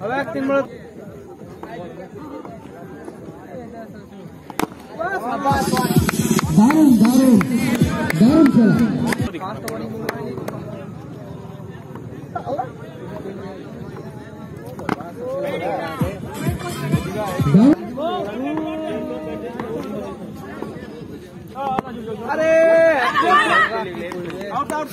હવે એક તીન મળે দারুণ দারুণ দারুণ খেলা আরে আউট আউট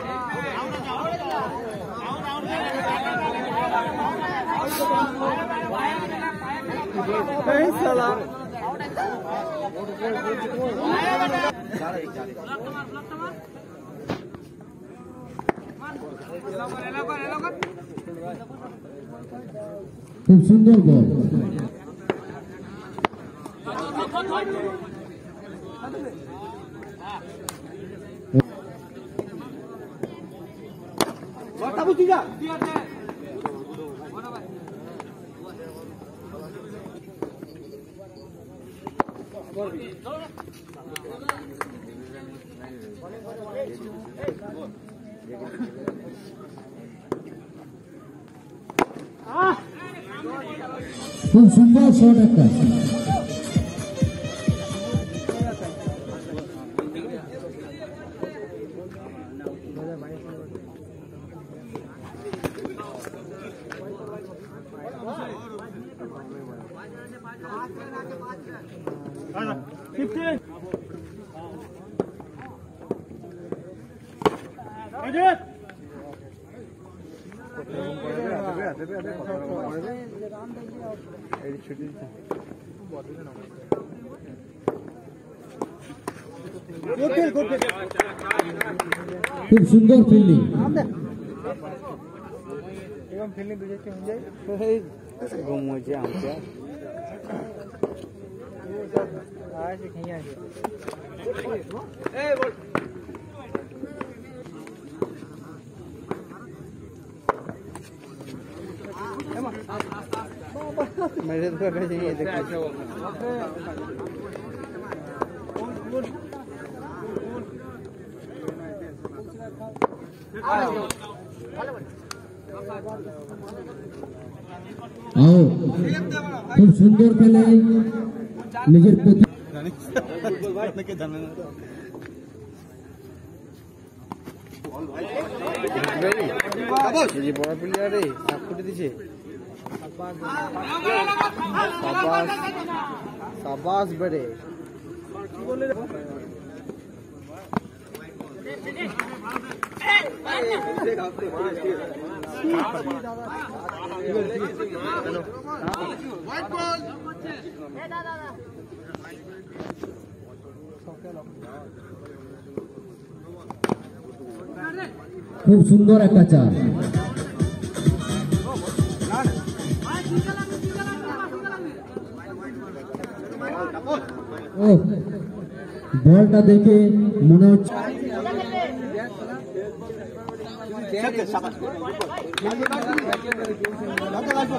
এই সালা খুব সুন্দর বল খুব সুন্দর শট ಒಂದು ಸುಂದರ ಶೋಟಕ್ಕೆ খুব সুন্দর ফিল্ডিং এবং ফিল্ডিং দুজে কি হয়ে যায় ঘুম হয়েছে আমাকে আছে খেয়ে আছে मेरे तो कर रहे हैं आओ खूब सुंदर पहले निजर নিজের প্রতি এই যে বড় প্লেয়ারে সাপ করে দিছে সাবাস সাবাস বেড়ে খুব সুন্দর একটা চার ও বলটা দেখে মনে হচ্ছে ও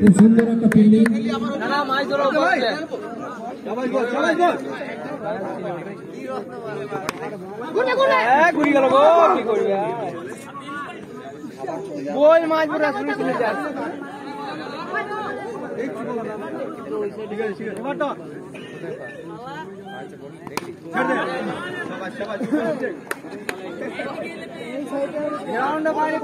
খুব সুন্দর একটা ফিল্ডিং বই মাছ পুরো শুনে শুনে যাচ্ছে গ্রাউন্ডে বাইরে